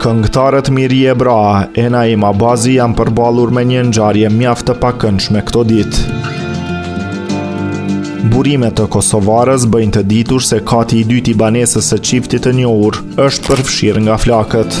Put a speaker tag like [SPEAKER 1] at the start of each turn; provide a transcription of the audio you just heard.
[SPEAKER 1] Këngëtarët Mirie Braha e Naim Abazi janë përballur me një ngjarje mjaft të pakëndshme këto ditë. Burime të Kosovarës bëjnë të ditur se kati i dytë i banesës së çiftit të njohur është përfshirë nga flakët.